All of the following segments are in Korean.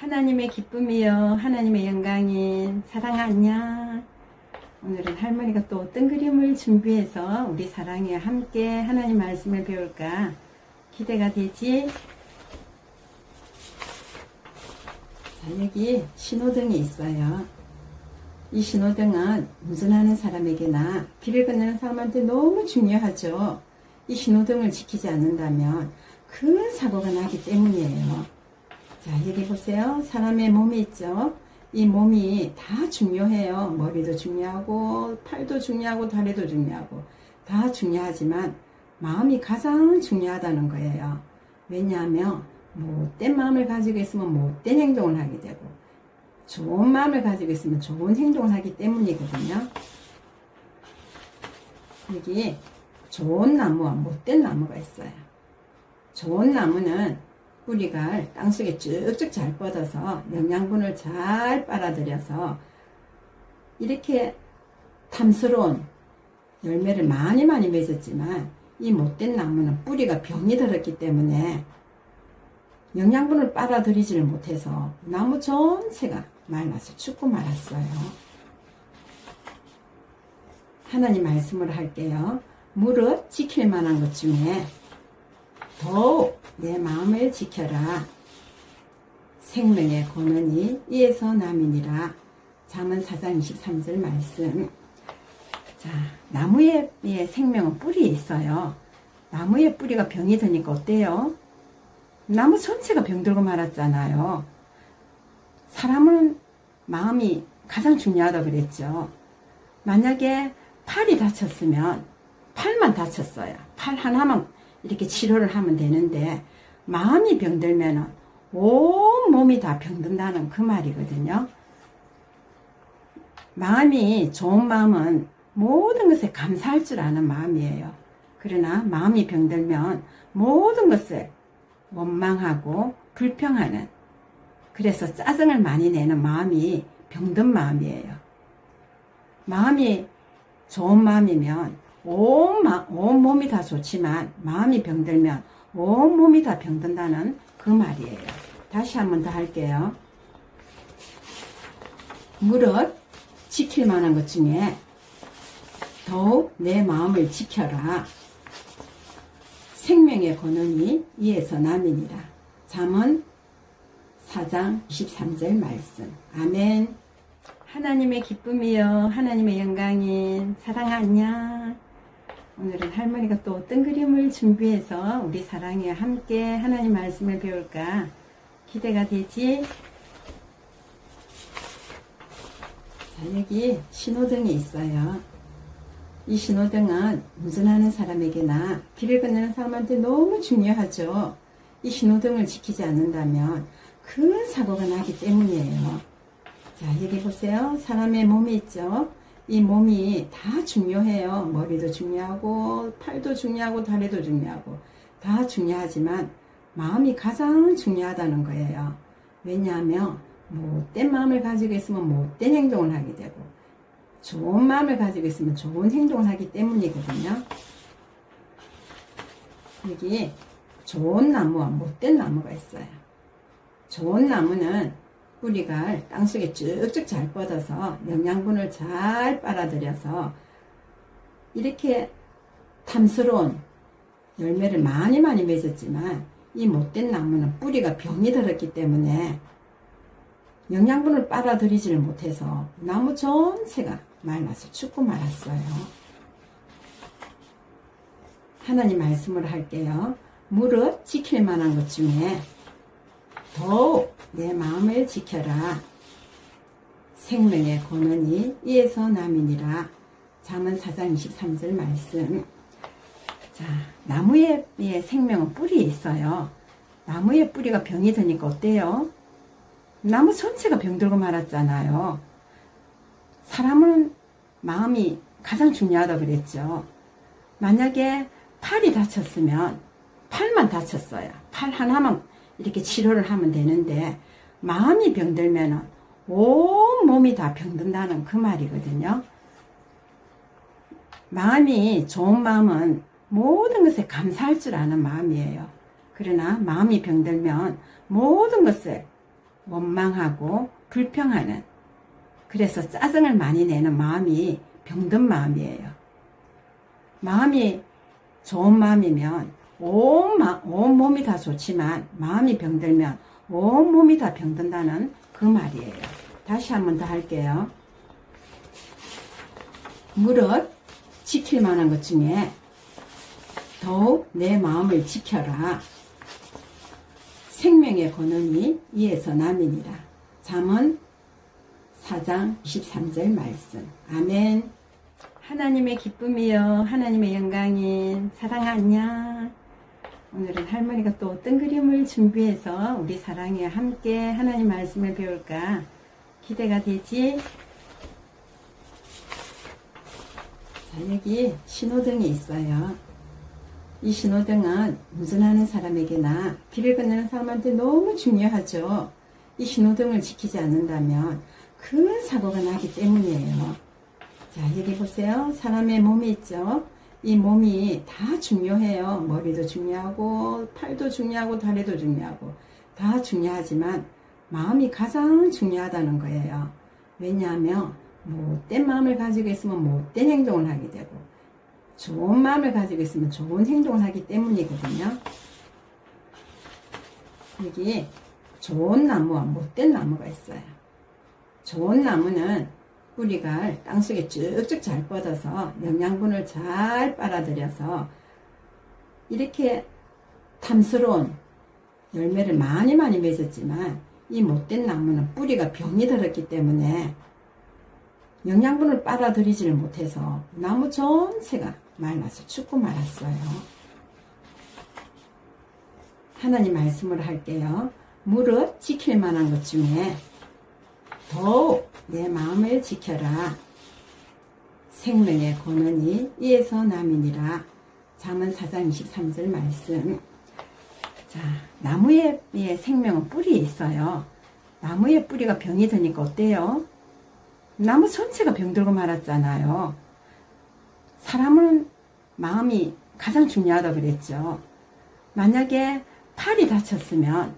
하나님의 기쁨이요 하나님의 영광인 사랑 안녕 오늘은 할머니가 또 어떤 그림을 준비해서 우리 사랑에 함께 하나님 말씀을 배울까 기대가 되지? 자 여기 신호등이 있어요. 이 신호등은 운전하는 사람에게나 길을 건너는 사람한테 너무 중요하죠. 이 신호등을 지키지 않는다면 큰 사고가 나기 때문이에요 자, 여기 보세요. 사람의 몸이 있죠. 이 몸이 다 중요해요. 머리도 중요하고, 팔도 중요하고, 다리도 중요하고, 다 중요하지만, 마음이 가장 중요하다는 거예요. 왜냐하면, 못된 마음을 가지고 있으면 못된 행동을 하게 되고, 좋은 마음을 가지고 있으면 좋은 행동을 하기 때문이거든요. 여기 좋은 나무와 못된 나무가 있어요. 좋은 나무는 뿌리가 땅속에 쭉쭉 잘 뻗어서 영양분을 잘 빨아들여서 이렇게 탐스러운 열매를 많이 많이 맺었지만 이 못된 나무는 뿌리가 병이 들었기 때문에 영양분을 빨아들이지를 못해서 나무 전체가 말라서 죽고 말았어요. 하나님 말씀을 할게요. 무릇 지킬 만한 것 중에 더욱 내 마음을 지켜라. 생명의 권원이 이에서 남이니라. 잠언 4장 23절 말씀. 자, 나무의 생명은 뿌리 있어요. 나무의 뿌리가 병이 드니까 어때요? 나무 전체가 병들고 말았잖아요. 사람은 마음이 가장 중요하다 그랬죠. 만약에 팔이 다쳤으면 팔만 다쳤어요. 팔 하나만 이렇게 치료를 하면 되는데 마음이 병들면 온 몸이 다 병든다는 그 말이거든요. 마음이 좋은 마음은 모든 것에 감사할 줄 아는 마음이에요. 그러나 마음이 병들면 모든 것을 원망하고 불평하는 그래서 짜증을 많이 내는 마음이 병든 마음이에요. 마음이 좋은 마음이면 온, 마, 온 몸이 다 좋지만 마음이 병들면 온 몸이 다 병든다는 그 말이에요. 다시 한 번 더 할게요. 무릇 지킬 만한 것 중에 더욱 내 마음을 지켜라. 생명의 권원이 이에서 남이니라. 잠언 4장 23절 말씀. 아멘. 하나님의 기쁨이요. 하나님의 영광인 사랑 안녕. 오늘은 할머니가 또 어떤 그림을 준비해서 우리 사랑에 함께 하나님 말씀을 배울까 기대가 되지? 자, 여기 신호등이 있어요. 이 신호등은 운전하는 사람에게나 길을 건너는 사람한테 너무 중요하죠. 이 신호등을 지키지 않는다면 큰 사고가 나기 때문이에요. 자, 여기 보세요. 사람의 몸이 있죠. 이 몸이 다 중요해요. 머리도 중요하고, 팔도 중요하고, 다리도 중요하고, 다 중요하지만, 마음이 가장 중요하다는 거예요. 왜냐하면, 못된 마음을 가지고 있으면 못된 행동을 하게 되고, 좋은 마음을 가지고 있으면 좋은 행동을 하기 때문이거든요. 여기 좋은 나무와 못된 나무가 있어요. 좋은 나무는 뿌리가 땅속에 쭉쭉 잘 뻗어서 영양분을 잘 빨아들여서 이렇게 탐스러운 열매를 많이 많이 맺었지만 이 못된 나무는 뿌리가 병이 들었기 때문에 영양분을 빨아들이지를 못해서 나무 전체가 말라서 죽고 말았어요. 하나님 말씀을 할게요. 무릇 지킬 만한 것 중에 더욱 내 마음을 지켜라. 생명의 권원이 이에서 남이니라. 잠언 4장 23절 말씀. 자, 나무의 생명은 뿌리에 있어요. 나무의 뿌리가 병이 드니까 어때요? 나무 전체가 병들고 말았잖아요. 사람은 마음이 가장 중요하다 그랬죠. 만약에 팔이 다쳤으면 팔만 다쳤어요. 팔 하나만 이렇게 치료를 하면 되는데 마음이 병들면 온 몸이 다 병든다는 그 말이거든요. 마음이 좋은 마음은 모든 것에 감사할 줄 아는 마음이에요. 그러나 마음이 병들면 모든 것을 원망하고 불평하는 그래서 짜증을 많이 내는 마음이 병든 마음이에요. 마음이 좋은 마음이면 온, 몸이 다 좋지만 마음이 병들면 온 몸이 다 병든다는 그 말이에요. 다시 한 번 더 할게요. 무릇 지킬 만한 것 중에 더욱 내 마음을 지켜라. 생명의 권능이 이에서 남이니라. 잠언 4장 23절 말씀. 아멘. 하나님의 기쁨이요. 하나님의 영광인 사랑하냐. 오늘은 할머니가 또 어떤 그림을 준비해서 우리 사랑에 함께 하나님 말씀을 배울까 기대가 되지? 자, 여기 신호등이 있어요. 이 신호등은 운전하는 사람에게나 길을 건너는 사람한테 너무 중요하죠. 이 신호등을 지키지 않는다면 큰 사고가 나기 때문이에요. 자, 여기 보세요. 사람의 몸이 있죠. 이 몸이 다 중요해요. 머리도 중요하고, 팔도 중요하고, 다리도 중요하고, 다 중요하지만, 마음이 가장 중요하다는 거예요. 왜냐하면, 못된 마음을 가지고 있으면 못된 행동을 하게 되고, 좋은 마음을 가지고 있으면 좋은 행동을 하기 때문이거든요. 여기 좋은 나무와 못된 나무가 있어요. 좋은 나무는 뿌리가 땅속에 쭉쭉 잘 뻗어서 영양분을 잘 빨아들여서 이렇게 탐스러운 열매를 많이 많이 맺었지만 이 못된 나무는 뿌리가 병이 들었기 때문에 영양분을 빨아들이지를 못해서 나무 전체가 말라서 죽고 말았어요. 하나님 말씀을 할게요. 무릇 지킬 만한 것 중에 더욱 내 마음을 지켜라. 생명의 권원이 이에서 남이니라. 잠언 4장 23절 말씀. 자, 나무의 생명은 뿌리 있어요. 나무의 뿌리가 병이 드니까 어때요? 나무 전체가 병들고 말았잖아요. 사람은 마음이 가장 중요하다 그랬죠. 만약에 팔이 다쳤으면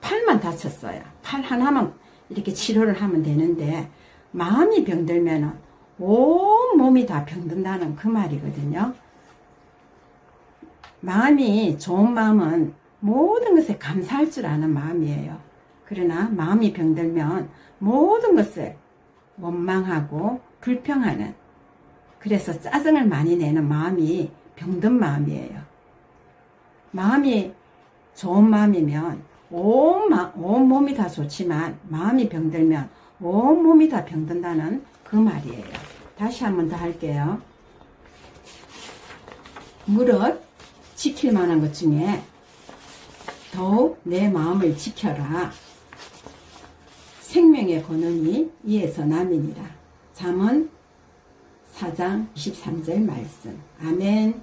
팔만 다쳤어요. 팔 하나만 이렇게 치료를 하면 되는데 마음이 병들면 온 몸이 다 병든다는 그 말이거든요. 마음이 좋은 마음은 모든 것에 감사할 줄 아는 마음이에요. 그러나 마음이 병들면 모든 것을 원망하고 불평하는 그래서 짜증을 많이 내는 마음이 병든 마음이에요. 마음이 좋은 마음이면 온, 마, 온 몸이 다 좋지만 마음이 병들면 온 몸이 다 병든다는 그 말이에요. 다시 한 번 더 할게요. 무릇 지킬 만한 것 중에 더욱 내 마음을 지켜라. 생명의 권능이 이에서 남이니라. 잠언 4장 23절 말씀. 아멘.